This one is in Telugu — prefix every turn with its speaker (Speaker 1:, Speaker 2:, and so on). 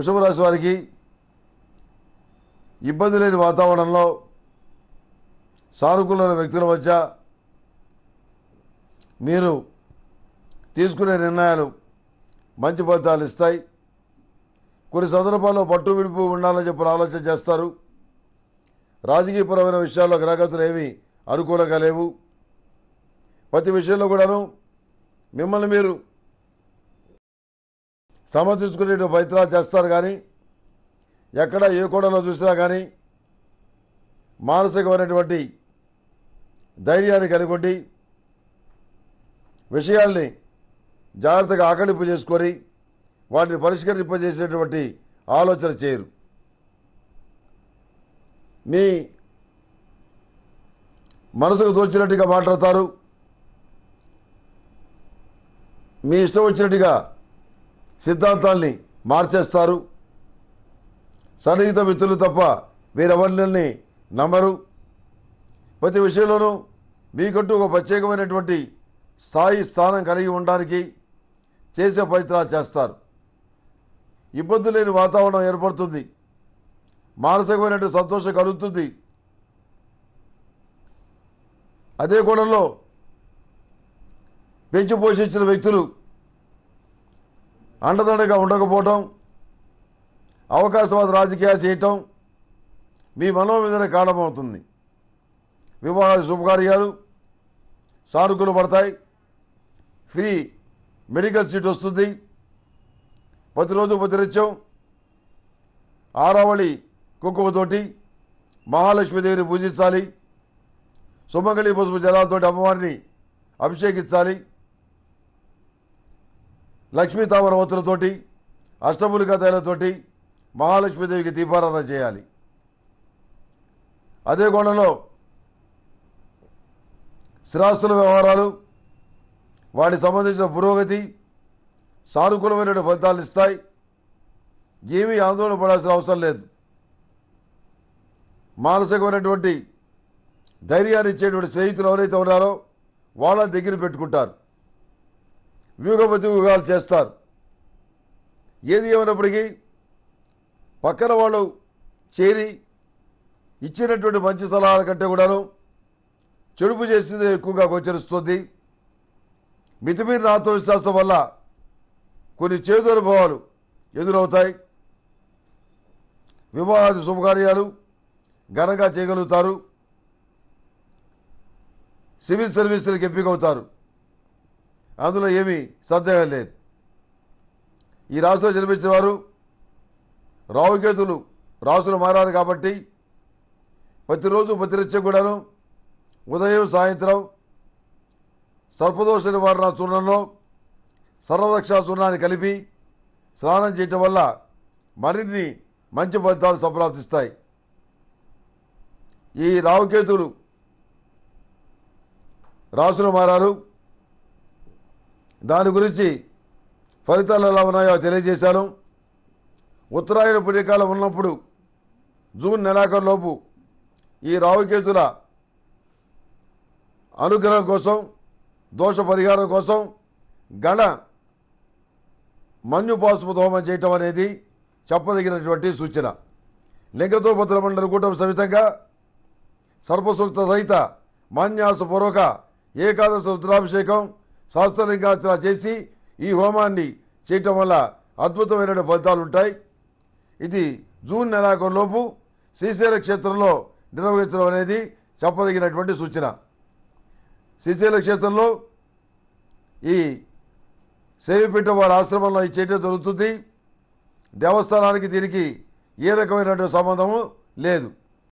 Speaker 1: వృషభ రాశి వారికి ఇబ్బంది లేని వాతావరణంలో సానుకూలమైన వ్యక్తుల మధ్య మీరు తీసుకునే నిర్ణయాలు మంచి ఫలితాలు ఇస్తాయి. కొన్ని సందర్భాల్లో పట్టు విడుపు ఉండాలని చెప్పి ఆలోచన చేస్తారు. రాజకీయపరమైన విషయాల్లో గ్రహగతులు ఏమీ అనుకూలంగా లేవు. ప్రతి విషయంలో కూడాను మిమ్మల్ని మీరు సమర్థించుకునే ప్రయత్నాలు చేస్తారు కానీ ఎక్కడ ఏ కోణంలో చూసినా కానీ మానసికమైనటువంటి ధైర్యాన్ని కలిగొట్టి విషయాల్ని జాగ్రత్తగా ఆకలింపు చేసుకొని వాటిని పరిష్కరింపజేసేటువంటి ఆలోచన చేయరు. మీ మనసుకు తోచినట్టుగా మాట్లాడతారు. మీ ఇష్టం వచ్చినట్టుగా సిద్ధాంతాల్ని మార్చేస్తారు. సన్నిహిత మిత్రులు తప్ప వీరెవరిని నమ్మరు. ప్రతి విషయంలోనూ మీకంటూ ఒక ప్రత్యేకమైనటువంటి స్థాయి స్థానం కలిగి ఉండడానికి చేసే ప్రయత్నాలు చేస్తారు. ఇబ్బంది లేని వాతావరణం ఏర్పడుతుంది. మానసికమైనటువంటి సంతోషం కలుగుతుంది. అదే కోణంలో పెంచి పోషించిన వ్యక్తులు అండదండగా ఉండకపోవటం అవకాశవాద రాజకీయాలు చేయటం మీ మనోవేదన కారణమవుతుంది. వివాహ శుభకార్యాలు సానుకూలు పడతాయి. ఫ్రీ మెడికల్ సీట్ వస్తుంది. ప్రతిరోజు ప్రతినిత్యం ఆరావళి కుంకుమతోటి మహాలక్ష్మీదేవిని పూజించాలి. సుమంగళి పసుపు జలాలతోటి అమ్మవారిని అభిషేకించాలి. లక్ష్మీ తామర ఒత్తులతోటి అష్టములికా తైలతోటి మహాలక్ష్మీదేవికి దీపారాధన చేయాలి. అదే కోణంలో స్థిరాస్తుల వ్యవహారాలు వాటికి సంబంధించిన పురోగతి సానుకూలమైన ఫలితాలు ఇస్తాయి. ఏమీ ఆందోళన పడాల్సిన అవసరం లేదు. మానసికమైనటువంటి ధైర్యాన్ని ఇచ్చేటువంటి స్నేహితులు ఎవరైతే ఉన్నారో వాళ్ళ దగ్గర పెట్టుకుంటారు. వ్యూహపతి వ్యూహాలు చేస్తారు. ఏది ఏమైనప్పటికీ పక్కన వాళ్ళు చేరి ఇచ్చినటువంటి మంచి సలహాల కంటే కూడాను చెడుపు చేసింది ఎక్కువగా గోచరిస్తుంది. మితిమీరిన ఆత్మవిశ్వాసం వల్ల కొన్ని చేదు అనుభవాలు ఎదురవుతాయి. వివాహాది శుభకార్యాలు ఘనంగా చేయగలుగుతారు. సివిల్ సర్వీసులకు ఎంపికవుతారు. అందులో ఏమీ సందేహం లేదు. ఈ రాశిలో జన్మించిన వారు రావుకేతులు రాసులు మారారు కాబట్టి ప్రతిరోజు ప్రతినిత్యం కూడాను ఉదయం సాయంత్రం సర్పదోష నివారణ చూర్ణంలో సర్వరక్ష చూర్ణాన్ని కలిపి స్నానం చేయటం వల్ల మరిన్ని మంచి ఫలితాలు సంప్రాప్తిస్తాయి. ఈ రావుకేతులు రాసులు మారారు. దాని గురించి ఫలితాలు ఎలా ఉన్నాయో తెలియజేశాను. ఉత్తరాయణ పుణ్యకాలం ఉన్నప్పుడు జూన్ నెలాఖరులోపు ఈ రావుకేతుల అనుగ్రహం కోసం దోష పరిహారం కోసం గణ మన్యు దోమం చేయటం అనేది చెప్పదగినటువంటి సూచన. లింగతో భద్రమండలి కూటమి సమితంగా సర్పసూక్త సహిత మాన్యాసపూర్వక ఏకాదశ రుద్రాభిషేకం సహస్రలింగార్చన చేసి ఈ హోమాన్ని చేయటం వల్ల అద్భుతమైన ఫలితాలు ఉంటాయి. ఇది జూన్ నెలాఖరులోపు శ్రీశైల క్షేత్రంలో నిర్వహించడం అనేది చెప్పదగినటువంటి సూచన. శ్రీశైల క్షేత్రంలో ఈ సేవిపీఠం వారి ఆశ్రమంలో ఈ చేయటం జరుగుతుంది. దేవస్థానానికి దీనికి ఏ రకమైనటువంటి సంబంధము లేదు.